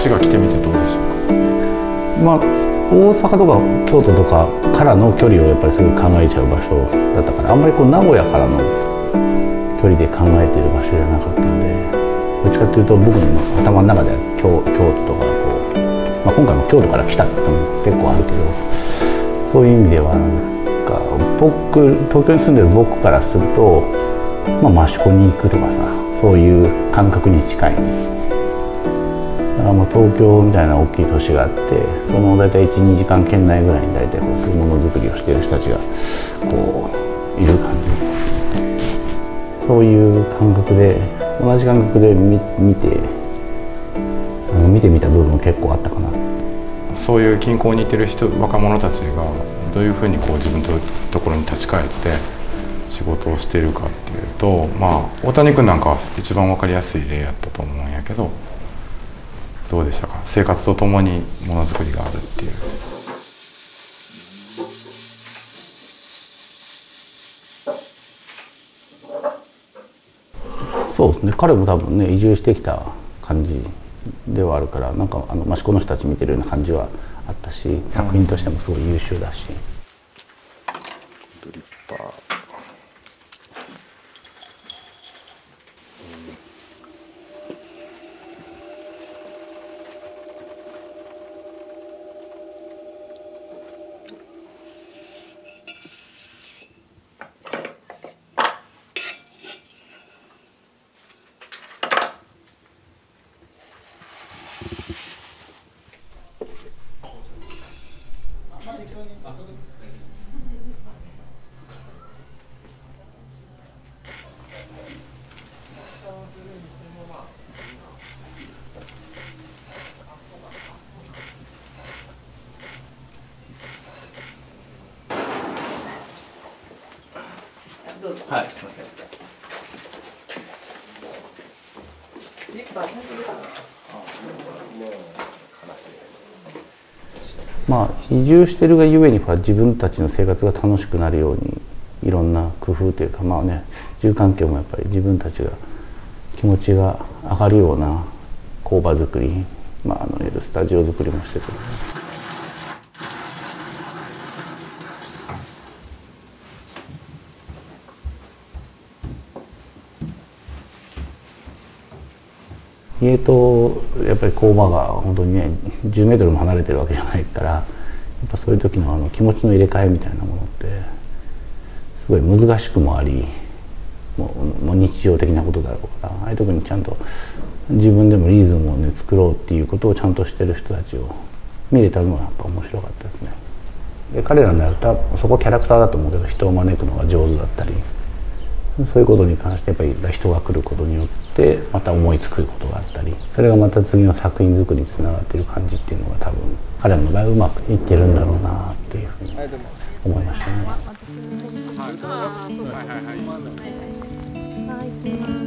滋賀来てみてどうでしょうかまあ大阪とか京都とかからの距離をやっぱりすぐ考えちゃう場所だったからあんまりこう名古屋からの距離で考えてる場所じゃなかったんでどっちかっていうと僕の頭の中では京京都とかこう、まあ、今回も京都から来たっても結構あるけどそういう意味ではなんか僕東京に住んでる僕からすると、まあ、益子に行くとかさそういう感覚に近い。だからもう東京みたいな大きい都市があってその大体12時間圏内ぐらいに大体こうそういうものづくりをしている人たちがこういる感じ。そういう感覚で同じ感覚で見見て見てみた部分結構あったかな。そういう近郊にいてる人若者たちがどういうふうにこう自分のところに立ち返って仕事をしているかっていうとまあ大谷君なんかは一番分かりやすい例やったと思うんやけどどうでしたか？生活とともにものづくりがあるっていう。そうですね彼も多分ね移住してきた感じではあるからなんかあの益子の人たち見てるような感じはあったし作品としてもすごい優秀だし。はい。すいませまあ移住してるがゆえに自分たちの生活が楽しくなるようにいろんな工夫というかまあね住環境もやっぱり自分たちが気持ちが上がるような工場作り、まあ、あのいわゆるスタジオ作りもしてて、家とやっぱり工場が本当にね10メートルも離れてるわけじゃないからやっぱそういう時のあの気持ちの入れ替えみたいなものってすごい難しくもありもうもう日常的なことだろうからああいう時にちゃんと自分でもリズムをね作ろうっていうことをちゃんとしてる人たちを見れたのはやっぱ面白かったですね。で彼らのやったそこキャラクターだと思うけど人を招くのが上手だったりそういうことに関してやっぱり人が来ることによってまた思いつくことがあったりそれがまた次の作品作りにつながってる感じっていうのが多分彼らの場合うまくいってるんだろうなっていうふうに思いましたね。なん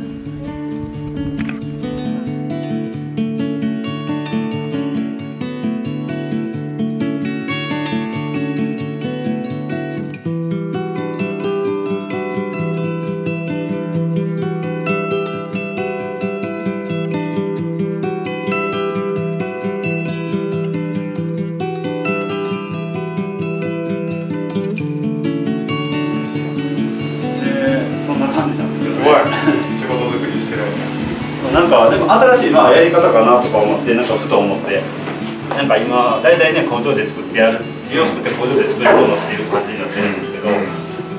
も新しいまあやり方かなとか思ってなんかふと思ってなんか今大体ね工場で作ってやる洋服って工場で作るものっていう感じになってるんですけど、な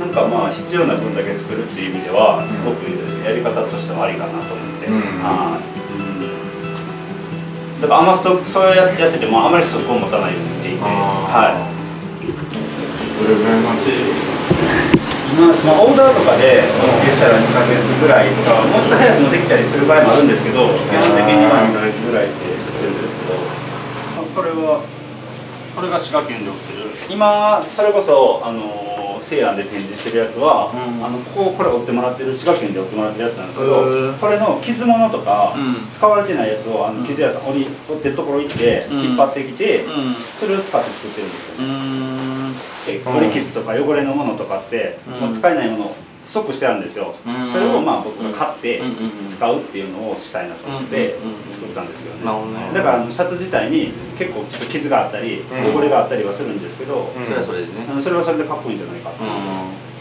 んかまあ必要な分だけ作るっていう意味ではすごくやり方としてはありかなと思って、うん。あうん、だからあんまストそうやっててもあまりストックを持たないようにしていて。はい。どれぐらいまあ、オーダーとかでお受けしたら2か月ぐらいとかもうちょっと早くもできたりする場合もあるんですけど基本的には2か月ぐらいって言ってるんですけど、まあ、これは？これが滋賀県で起きてる？今それこそあの西安で展示してるやつは、うん、あのこここれ折ってもらってる滋賀県で折ってもらってるやつなんですけどこれの傷物とか、うん、使われてないやつをあの傷屋さん折ってるところ行って引っ張ってきて、それを使って作ってるんですよ。で折り傷とか汚れのものとかって、もう使えないものストックしてあるんですよ。うん。それをまあ僕が買って使うっていうのをしたいなと思って作ったんですよね。なるほどね。だからあのシャツ自体に結構ちょっと傷があったりうん。汚れがあったりはするんですけどそれはそれでね。それはそれでかっこいいんじゃないかう。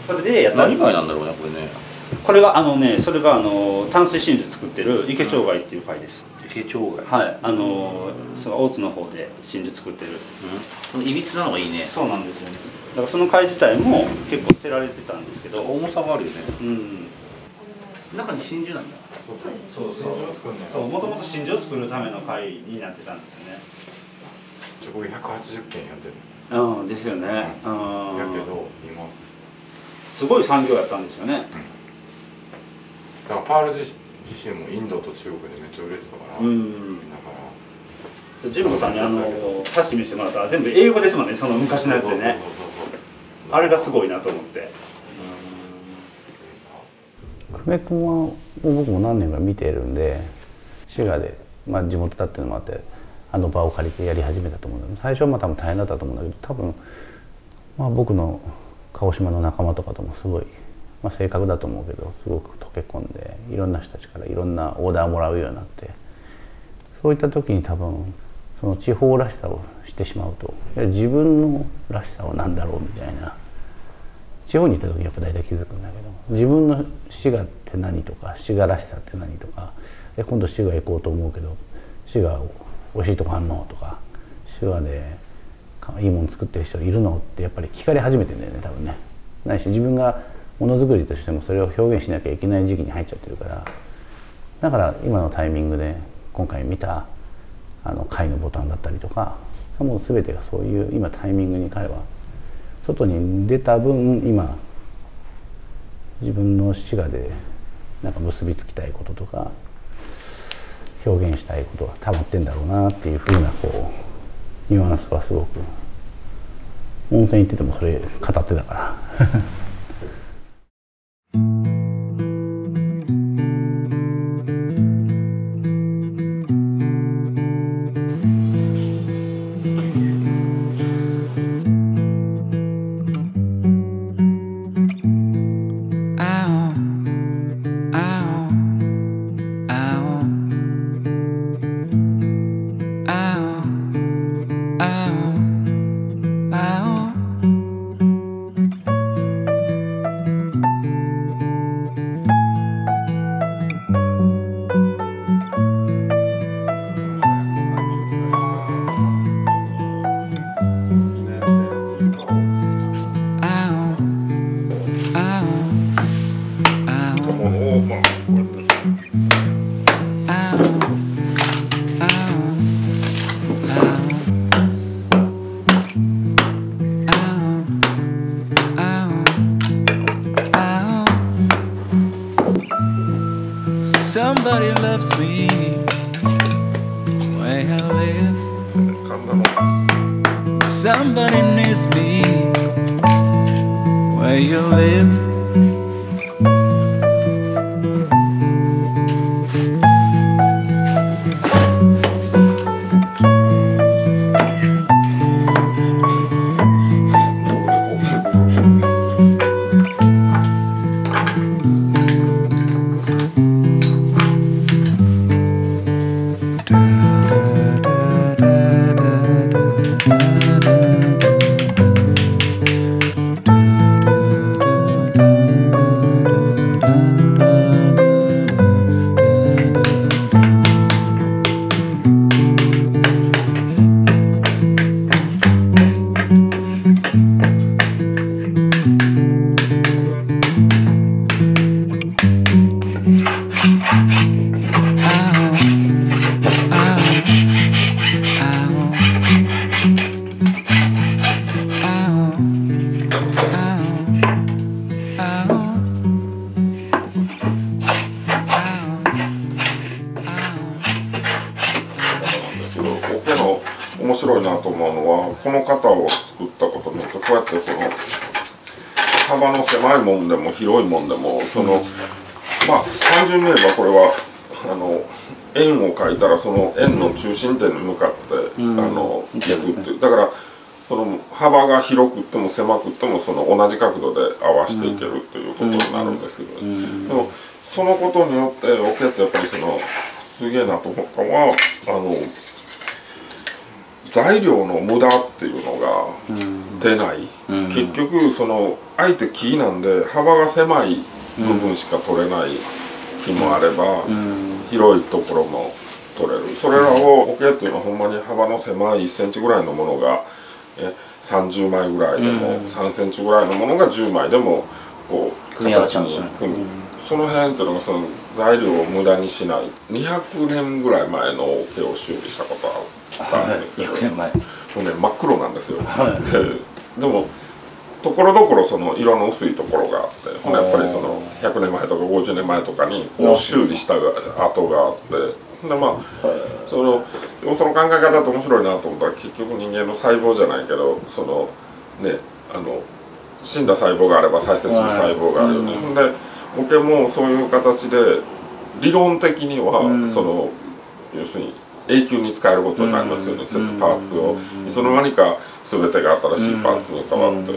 それでやったん何貝なんだろうねこれね。これがあのねそれがあの淡水真珠作ってる池町貝っていう貝です慶長貝はい。あのその大津の方で真珠作ってる。このいびつなのがいいね。そうなんですよね。だからその貝自体も結構捨てられてたんですけど。重さがあるよね。うん。中に真珠なんだ。そうそうそう。そうそうもともと真珠を作るための貝になってたんですよね。直売180件やってる。うんですよね。うん。やけど今。すごい産業やったんですよね。だからパール自自身もインドと中国でめっちゃ売れてたから、うん。だから。ジムコさんにあの冊子見せてもらったら全部英語ですもんねその昔のやつでね。そうそうそうそうあれがすごいなと思って。久米君は僕も何年か見ているんで滋賀で、まあ、地元だっていうのもあってあの場を借りてやり始めたと思うんだけど最初はまあ多分大変だったと思うんだけど多分、まあ、僕の鹿児島の仲間とかともすごい、まあ、性格だと思うけどすごく溶け込んでいろんな人たちからいろんなオーダーをもらうようになってそういった時に多分その地方らしさをしてしまうと自分のらしさは何だろうみたいな地方に行った時にやっぱ大体気づくんだけど自分の滋賀って何とか滋賀らしさって何とかえ今度滋賀行こうと思うけど滋賀美味しいとこあんのとか滋賀でいいもの作ってる人いるのってやっぱり聞かれ始めてんだよね多分ね。ないし自分がものづくりとしてもそれを表現しなきゃいけない時期に入っちゃってるからだから今のタイミングで今回見たあの貝のボタンだったりとかそれもう全てがそういう今タイミングに彼は外に出た分今自分の滋賀でなんか結びつきたいこととか表現したいことが溜まってんだろうなっていうふうなこうニュアンスはすごく温泉行っててもそれ語ってたから。somebody loves me way I live. Somebody needs me where you live. 面白いなと思うのはこの型を作ったことによってこうやってその幅の狭いもんでも広いもんでもそのまあ単純に言えばこれはあの円を描いたらその円の中心点に向かって、あの行くっていう。だからその幅が広くっても狭くってもその同じ角度で合わせていけるということになるんですけど、ね。でもそのことによってオケってやっぱりそのすげえなと思ったのはあの材料の無駄っていうのが出ない、結局その相手木なんで幅が狭い部分しか取れない木もあれば、広いところも取れる。それらをオケっていうのはほんまに幅の狭い1センチぐらいのものがえ30枚ぐらいでも、3センチぐらいのものが10枚でもこう形に組む、その辺っていうのがその材料を無駄にしない。200年ぐらい前のオケを修理したことあったんですけど、200年前。もうね真っ黒なんですよ、で でもところどころその色の薄いところがあってほやっぱりその100年前とか50年前とかにこう修理したが跡があってでまあそのその考え方って面白いなと思ったら結局人間の細胞じゃないけどそのねあの死んだ細胞があれば再生する細胞があるよね、ほん。で僕もそういう形で理論的には、その要するに永久に使えることになりますよね、そうやってパーツを、いつの間にか全てが新しいパーツに変わって、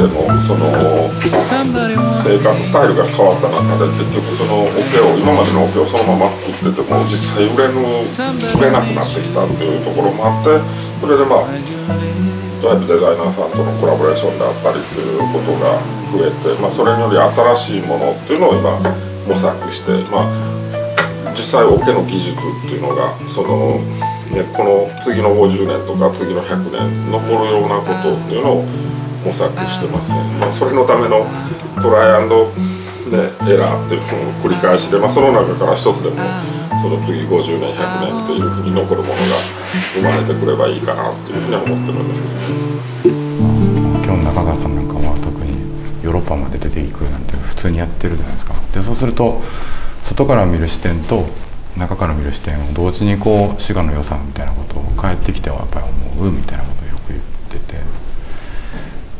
でのその生活スタイルが変わった中で結局そのオケを今までのオケをそのまま作ってても実際売れぬ売れなくなってきたっていうところもあってそれでまあ where you live. どうやってデザイナーさんとのコラボレーションであったりっていうことが増えて、まあ、それにより新しいものっていうのを今模索して、まあ、実際オケの技術っていうのがその、ね、この次の50年とか次の100年残るようなことっていうのを模索してますね。まあ、それのためのトライアンド、ね、エラーっていうのを繰り返しで、まあ、その中から一つでもその次50年100年っていうふうに残るものが生まれてくればいいかなっていうふうには思ってるんですけどね。今日の中川さんなんかは特にヨーロッパまで出ていくなんて普通にやってるじゃないですかでそうすると外から見る視点と中から見る視点を同時にこう滋賀の良さみたいなことを帰ってきてはやっぱり思うみたいなこと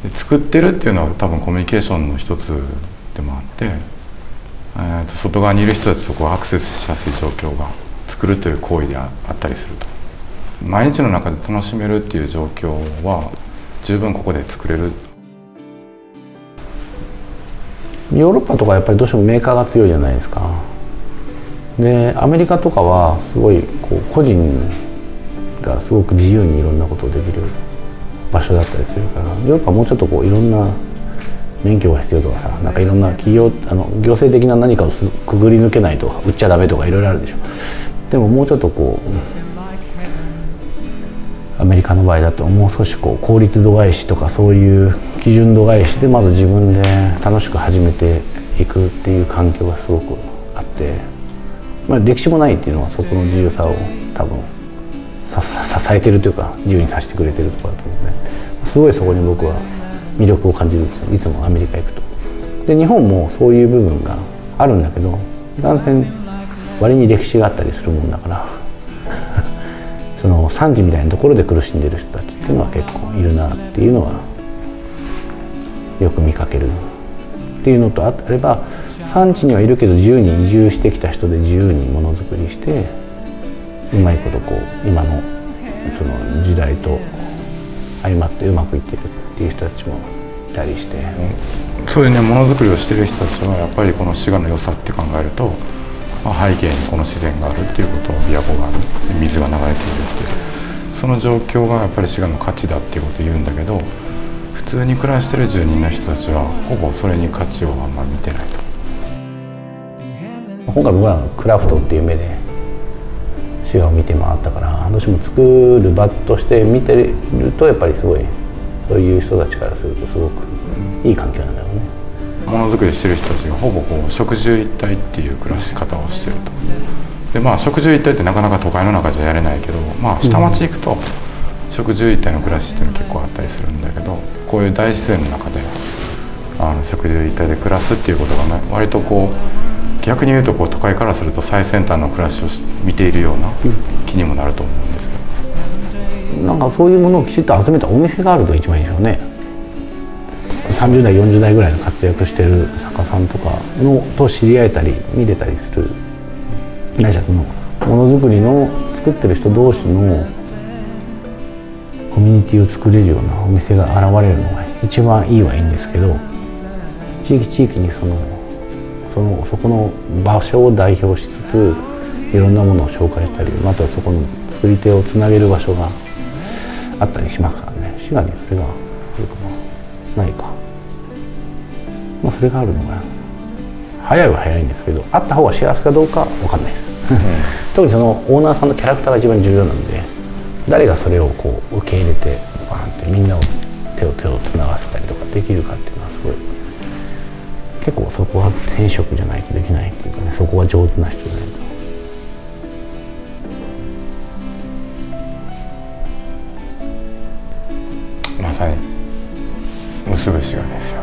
で作ってるっていうのは多分コミュニケーションの一つでもあって、えーと外側にいる人たちとこうアクセスしやすい状況が作るという行為であったりすると。毎日の中で楽しめるっていう状況は十分ここで作れる。ヨーロッパとかやっぱりどうしてもメーカーが強いじゃないですか。でアメリカとかはすごいこう個人がすごく自由にいろんなことをできる。場所だったりするからヨーロッパはもうちょっとこういろんな免許が必要とかさなんかいろんな企業あの行政的な何かをくぐり抜けないと売っちゃダメとかいろいろあるでしょ。でももうちょっとこうアメリカの場合だともう少しこう効率度外視とかそういう基準度外視でまず自分で楽しく始めていくっていう環境がすごくあって、まあ、歴史もないっていうのはそこの自由さを多分支えてるというか自由にさせてくれてるところだと思うねすごいそこに僕は魅力を感じるんですよいつもアメリカ行くと。で日本もそういう部分があるんだけどいかんせん割に歴史があったりするもんだから その産地みたいなところで苦しんでる人たちっていうのは結構いるなっていうのはよく見かけるっていうのとあれば産地にはいるけど自由に移住してきた人で自由にものづくりしてうまいことこう今のその時代と相まってうまくいってるっていう人たちもいたりして、そういうねものづくりをしてる人たちはやっぱりこの滋賀の良さって考えると、まあ、背景にこの自然があるっていうこと琵琶湖がある。水が流れているっていう。その状況がやっぱり滋賀の価値だっていうことを言うんだけど普通に暮らしてる住人の人たちはほぼそれに価値をあんまり見てないと。今回僕らのクラフトっていう目で滋賀を見て回ったからどうしても作る場として見てるとやっぱりすごいそういう人たちからするとすごくいい環境なんだろうね。ものづくりしてる人たちがほぼこう食住一体っていう暮らし方をしてるとでまあ食住一体ってなかなか都会の中じゃやれないけどまあ下町行くと食住一体の暮らしっていうのは結構あったりするんだけどこういう大自然の中であの食事一体で暮らすっていうことがね割とこう逆に言うとこう都会からすると最先端の暮らしをし見ているような気にもなると思うんですけど。なんかそういうものをきちっと集めたお店があると一番いいでしょうね30代40代ぐらいの活躍してる作家さんとかのと知り合えたり見れたりする。ないしはそのものづくりの作ってる人同士のコミュニティを作れるようなお店が現れるのが一番いいはいいんですけど地域地域にそのそのそこの場所を代表しつついろんなものを紹介したりまたはそこの作り手をつなげる場所があったりしますからね。滋賀にそれがあるかなないか。まあそれがあるのが早いは早いんですけどあった方が幸せかどうかは分かんないです。特にそのオーナーさんのキャラクターが一番重要なんで誰がそれをこう受け入れてバーンってみんなを手を手をつながせたりとかできるかっていうのはすごい結構そこは天職じゃないとできないっていうかねそこが上手な人じゃないと。まさに結ぶしがですよ